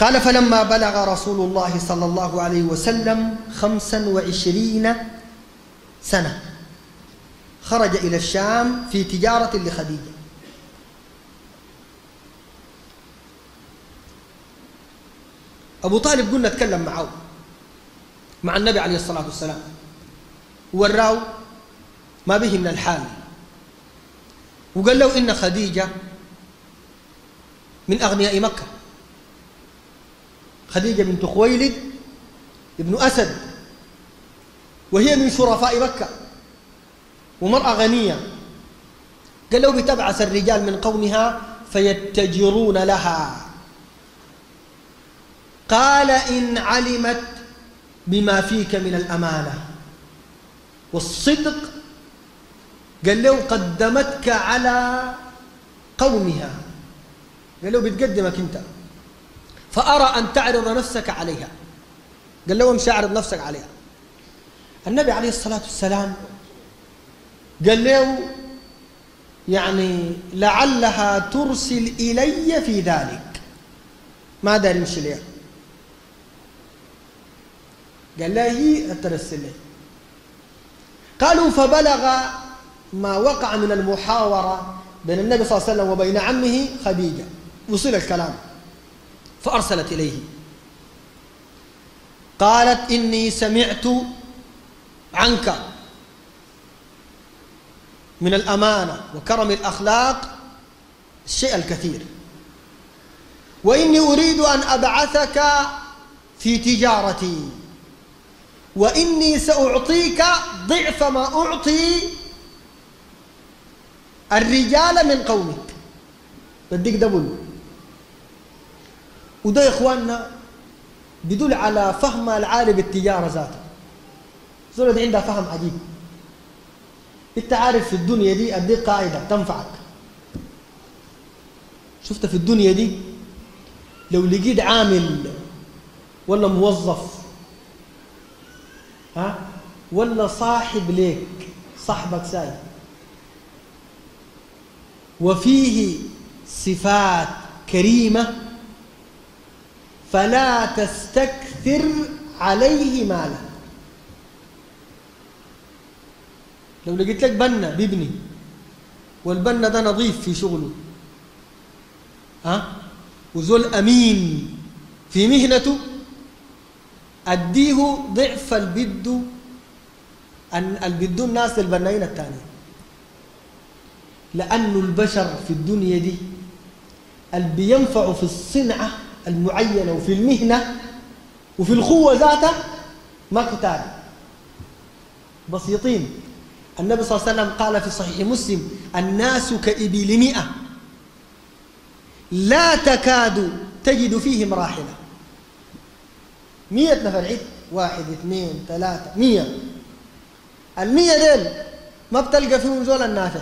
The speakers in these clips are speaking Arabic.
قال فلما بلغ رسول الله صلى الله عليه وسلم خمسا وعشرين سنة خرج إلى الشام في تجارة لخديجة. أبو طالب قلنا اتكلم معه مع النبي عليه الصلاة والسلام. وراه ما به من الحال. وقال له إن خديجة من أغنياء مكة. خديجة بنت خويلد ابن أسد وهي من شرفاء مكة ومرأة غنية. قال له بتبعث الرجال من قومها فيتجرون لها. قال إن علمت بما فيك من الأمانة. والصدق قال له قدمتك على قومها. قال له بتقدمك أنت. فأرى أن تعرض نفسك عليها. قال له امشي اعرض نفسك عليها. النبي عليه الصلاة والسلام قال له يعني لعلها ترسل إلي في ذلك. ما دار يمشي ليه؟ قال لا هي ترسل لي. قالوا فبلغ ما وقع من المحاورة بين النبي صلى الله عليه وسلم وبين عمه خديجة. وصل الكلام. فأرسلت إليه. قالت إني سمعت عنك من الأمانة وكرم الأخلاق الشيء الكثير. وإني أريد أن أبعثك في تجارتي. وإني سأعطيك ضعف ما أعطي الرجال من قومك. بديك دبل. وده يا إخواننا بدل على فهم العالم بالتجارة ذاته. زول دي عندها فهم عجيب. انت عارف في الدنيا دي اديك قاعدة تنفعك. شفت في الدنيا دي؟ لو لقيت عامل ولا موظف ها؟ ولا صاحب ليك صاحبك ساي. وفيه صفات كريمة فلا تستكثر عليه مالا. لو لقيت لك بنا بيبني والبنا ده نظيف في شغله. ها؟ وزول أمين في مهنته أديه ضعف البدو أن البدو الناس البنايين الثانيين لأن البشر في الدنيا دي اللي بينفعوا في الصنعة المعينة وفي المهنة وفي القوة ذاتها ما كتار بسيطين. النبي صلى الله عليه وسلم قال في صحيح مسلم الناس كإبل مئة. لا تكاد تجد فيهم راحلة. مية نفر عيد. واحد اثنين ثلاثة مية المية ديل ما بتلقى فيهم زول النافع.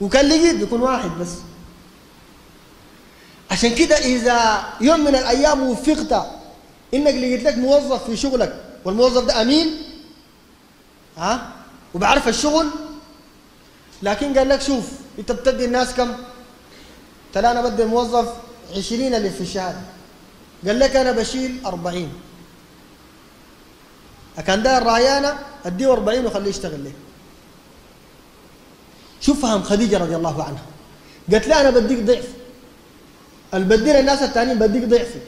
وكان لقيت بيكون واحد بس. عشان كده إذا يوم من الأيام وفقت إنك لقيت لك موظف في شغلك والموظف ده أمين ها؟ وبعرف الشغل لكن قال لك شوف أنت بتدي الناس كم؟ تلا أنا بدي الموظف عشرين اللي في الشهر. قال لك أنا بشيل أربعين. كان ده الرايانة أديه أربعين وخليه يشتغل ليه شوف فهم خديجة رضي الله عنها. قالت لي أنا بديك ضعف. البدير الناس التانيين بديك ضعفي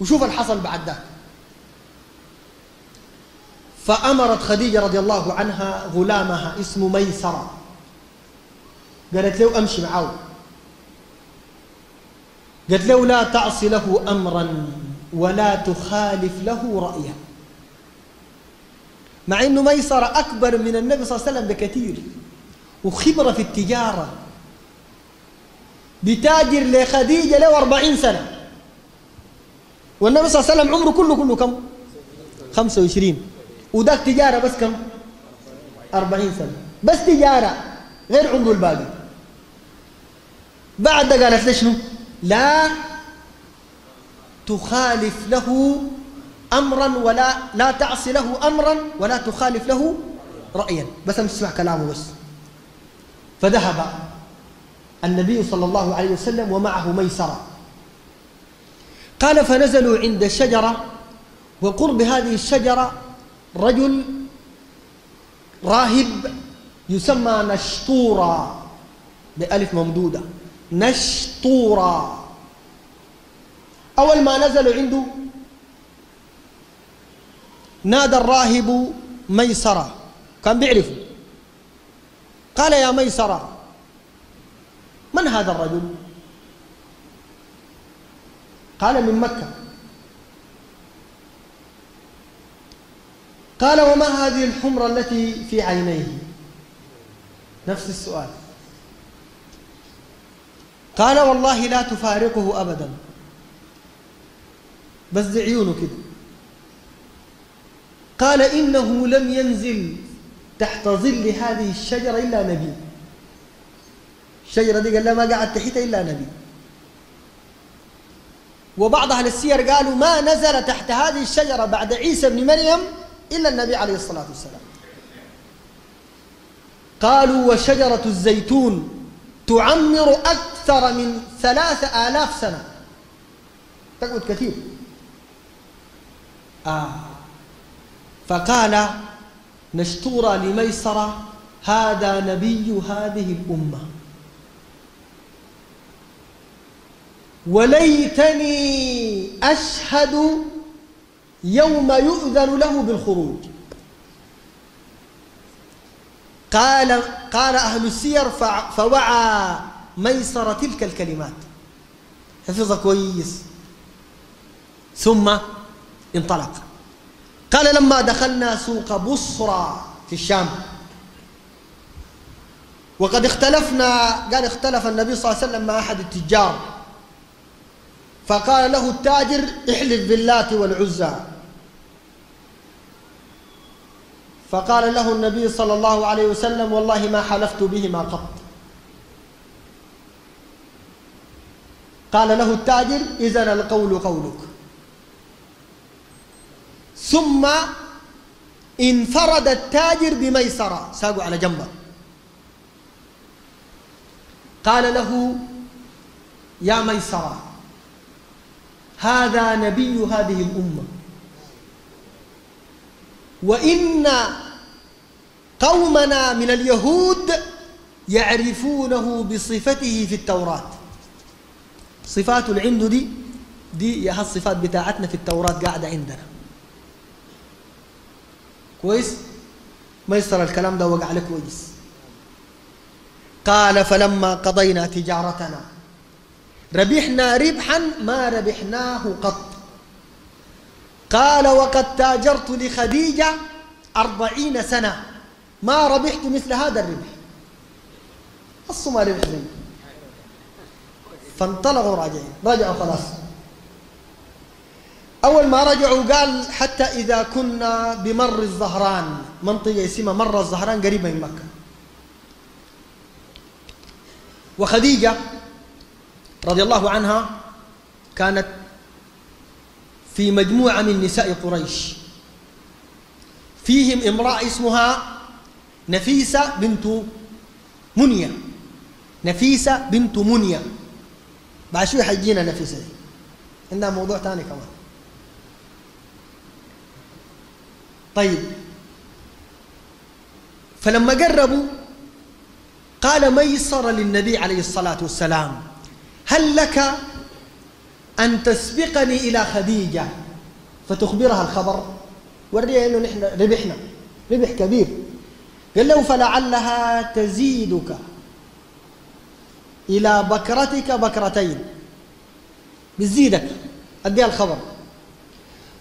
وشوف الحصل بعد ذاك فأمرت خديجة رضي الله عنها غلامها اسمه ميسرة. قالت له أمشي معه. قالت له لا تعصي له أمرا ولا تخالف له رأيا. مع أنه ميسرة أكبر من النبي صلى الله عليه وسلم بكثير. وخبرة في التجارة. بتاجر لخديجة له أربعين سنة. والنبي صلى الله عليه وسلم عمره كله كله كم؟ خمسة وعشرين. وده تجارة بس كم؟ أربعين سنة. بس تجارة غير عمره الباقي. بعد قالت له شنو؟ لا تخالف له أمرا ولا لا تعصي له أمرا ولا تخالف له رأيا. بس تسمع كلامه بس. فذهب. النبي صلى الله عليه وسلم ومعه ميسرة. قال فنزلوا عند الشجرة وقرب هذه الشجرة رجل راهب يسمى نشطورا بألف ممدودة نشطورا أول ما نزلوا عنده نادى الراهب ميسرة كان بيعرفه. قال يا ميسرة من هذا الرجل؟ قال من مكة. قال وما هذه الحمرة التي في عينيه؟ نفس السؤال. قال والله لا تفارقه أبدا. بس عيونه كده. قال إنه لم ينزل تحت ظل هذه الشجرة إلا نبي. الشجرة دي قال لا ما قعد تحتها إلا نبي. وبعض أهل السير قالوا ما نزل تحت هذه الشجرة بعد عيسى بن مريم إلا النبي عليه الصلاة والسلام. قالوا وشجرة الزيتون تعمر أكثر من ثلاثة آلاف سنة. تقعد كثير. آه. فقال نشتورا لميسرة هذا نبي هذه الأمة. وليتني أشهد يوم يؤذن له بالخروج. قال قال أهل السير فوعى ميسر تلك الكلمات. حفظها كويس. ثم انطلق. قال لما دخلنا سوق بصرى في الشام وقد اختلفنا قال اختلف النبي صلى الله عليه وسلم مع أحد التجار. فقال له التاجر احلف باللات والعزى. فقال له النبي صلى الله عليه وسلم والله ما حلفت بهما قط. قال له التاجر إذن القول قولك. ثم انفرد التاجر بميسرة. ساقوا على جنبه. قال له يا ميسرة هذا نبي هذه الأمة. وإن قومنا من اليهود يعرفونه بصفته في التوراة. صفات العند دي دي يا الصفات بتاعتنا في التوراة قاعدة عندنا. كويس؟ ما يصير الكلام ده وقع لك كويس. قال فلما قضينا تجارتنا ربحنا ربحا ما ربحناه قط. قال وقد تاجرت لخديجة أربعين سنة. ما ربحت مثل هذا الربح. ما ربح زي فانطلقوا راجعين. رجعوا خلاص. أول ما رجعوا قال حتى إذا كنا بمر الزهران. منطقة اسمها مر الزهران قريبة من مكة. وخديجة رضي الله عنها كانت في مجموعة من نساء قريش. فيهم امرأة اسمها نفيسة بنت منية نفيسة بنت منية بعد شوي حيجينا نفيسة دي. عندها موضوع ثاني كمان. طيب. فلما قربوا قال ميسر للنبي عليه الصلاة والسلام هل لك أن تسبقني إلى خديجة؟ فتخبرها الخبر. وريها أنه نحن ربحنا ربح كبير. قال له فلعلها تزيدك إلى بكرتك بكرتين. بتزيدك. أديها الخبر.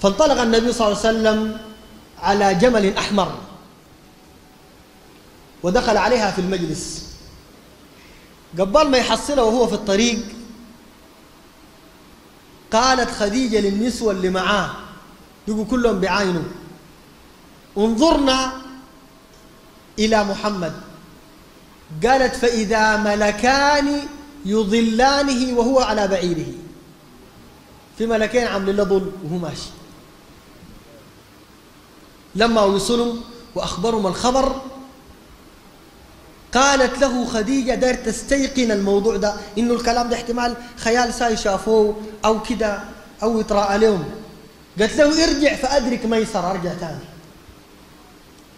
فانطلق النبي صلى الله عليه وسلم على جمل أحمر ودخل عليها في المجلس. قبل ما يحصلها وهو في الطريق قالت خديجة للنسوة اللي معاه. يقول كلهم بعاينه. انظرنا إلى محمد. قالت فإذا ملكان يضلانه وهو على بعيره. في ملكين عاملين له ظل وهو ماشي. لما وصلوا وأخبرهم الخبر قالت له خديجة دار تستيقن الموضوع ده إنه الكلام ده احتمال خيال ساي شافوه أو كده أو يتراءى لهم قالت له ارجع فأدرك ميسرة أرجع تاني.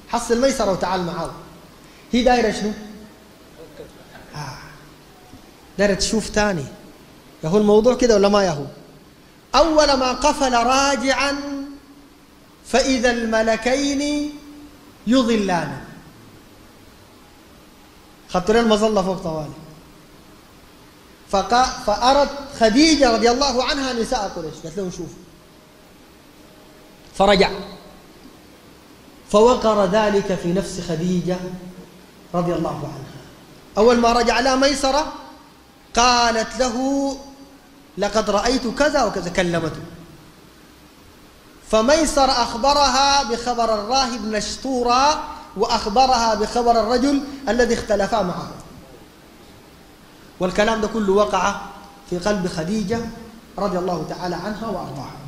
حصل ميسرة وتعال معاه هي دايرة شنو؟ آه. دايرة تشوف تاني. يهو الموضوع كده ولا ما يهو؟ أول ما قفل راجعا فإذا الملكين يظلان خدتوا المظلة فوق طوالي. فقا فأرت خديجة رضي الله عنها نساء قريش. قالت لهم شوفوا. فرجع. فوقر ذلك في نفس خديجة رضي الله عنها. أول ما رجع لها ميسرة قالت له لقد رأيت كذا وكذا كلمته. فميسر أخبرها بخبر الراهب نشطورا وأخبرها بخبر الرجل الذي اختلفا معه. والكلام ده كله وقع في قلب خديجة رضي الله تعالى عنها وأرضاها.